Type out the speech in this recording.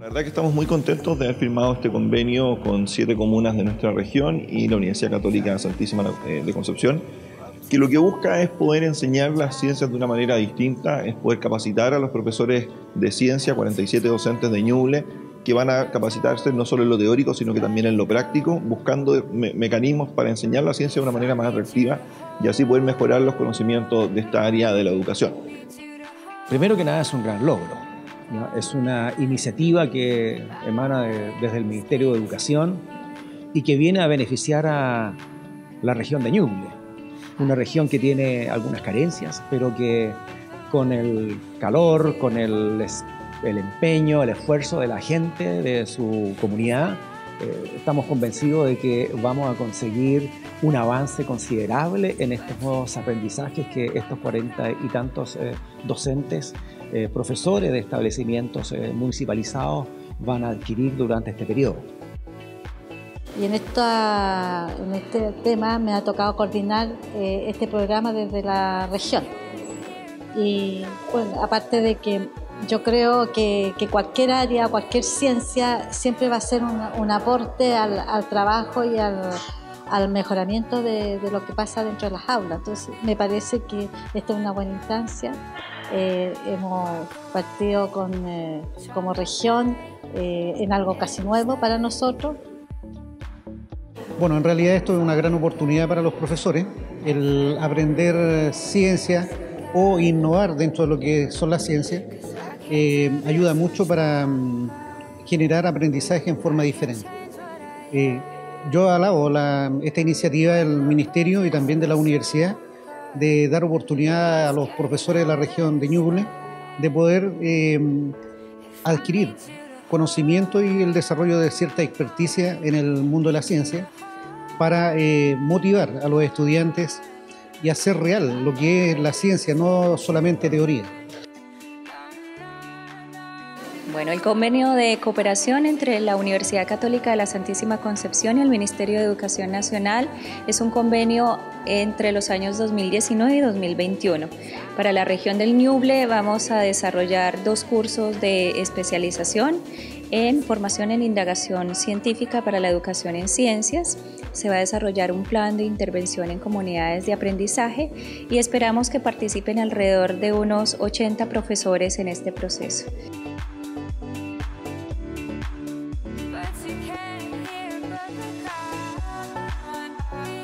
verdad que estamos muy contentos de haber firmado este convenio con siete comunas de nuestra región y la Universidad Católica Santísima eh, de Concepción, que lo que busca es poder enseñar las ciencias de una manera distinta, es poder capacitar a los profesores de ciencia, 47 docentes de Ñuble, que van a capacitarse no solo en lo teórico, sino que también en lo práctico, buscando mecanismos para enseñar la ciencia de una manera más atractiva y así poder mejorar los conocimientos de esta área de la educación. Primero que nada es un gran logro es una iniciativa que emana desde el Ministerio de Educación y que viene a beneficiar a la región de Ñuble, una región que tiene algunas carencias, pero que con el calor, con el, el empeño, el esfuerzo de la gente, de su comunidad, eh, estamos convencidos de que vamos a conseguir un avance considerable en estos nuevos aprendizajes que estos cuarenta y tantos eh, docentes eh, profesores de establecimientos municipalizados van a adquirir durante este periodo. Y en, esta, en este tema me ha tocado coordinar este programa desde la región. Y aparte de que yo creo que, cualquier área, cualquier ciencia siempre va a ser un, aporte al, trabajo y al, mejoramiento de, lo que pasa dentro de las aulas. Entonces, me parece que esta es una buena instancia eh, hemos partido con, eh, como región eh, en algo casi nuevo para nosotros. Bueno, en realidad esto es una gran oportunidad para los profesores, el aprender ciencia o innovar dentro de lo que son las ciencias, ayuda mucho para mm, generar aprendizaje en forma diferente. yo alabo esta iniciativa del Ministerio y también de la universidad de dar oportunidad a los profesores de la región de Ñuble de poder eh, adquirir conocimiento y el desarrollo de cierta experticia en el mundo de la ciencia para eh, motivar a los estudiantes y hacer real lo que es la ciencia, no solamente teoría. Bueno, el convenio de cooperación entre la Universidad Católica de la Santísima Concepción y el Ministerio de Educación Nacional es un convenio entre los años 2019 y 2021. Para la región del Ñuble vamos a desarrollar dos cursos de especialización en formación en indagación científica para la educación en ciencias. Se va a desarrollar un plan de intervención en comunidades de aprendizaje y esperamos que participen alrededor de unos 80 profesores en este proceso. on, on, on.